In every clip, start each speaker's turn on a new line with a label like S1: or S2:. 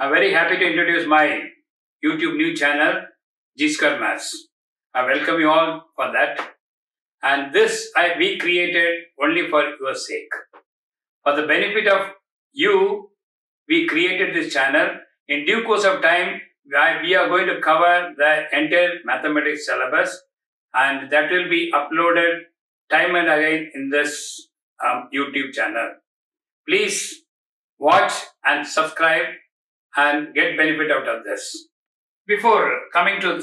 S1: I'm very happy to introduce my YouTube new channel, Square Maths. I welcome you all for that. And this I, we created only for your sake. For the benefit of you, we created this channel. In due course of time, we are going to cover the entire mathematics syllabus and that will be uploaded time and again in this um, YouTube channel. Please watch and subscribe and get benefit out of this. Before coming to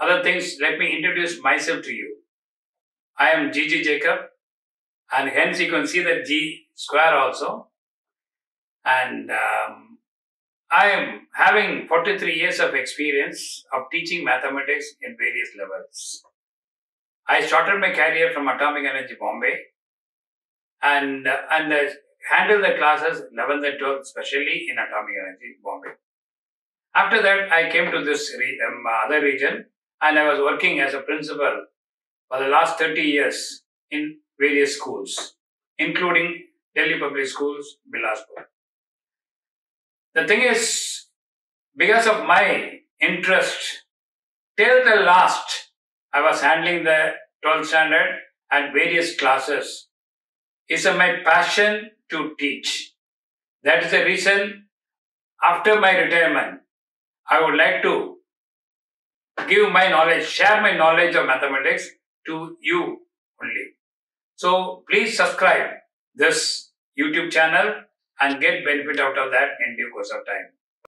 S1: other things, let me introduce myself to you. I am G.G. Jacob and hence you can see the G square also. And um, I am having 43 years of experience of teaching mathematics in various levels. I started my career from Atomic Energy Bombay and, and uh, handled the classes 11th and 12th, especially in Atomic Energy Bombay. After that, I came to this re- um, other region and I was working as a principal for the last 30 years in various schools, including Delhi Public Schools, Bilaspur. The thing is, because of my interest, till the last, I was handling the 12th standard and various classes. It's my passion to teach. That is the reason after my retirement, I would like to give my knowledge, share my knowledge of mathematics to you only. So please subscribe this YouTube channel and get benefit out of that in due course of time.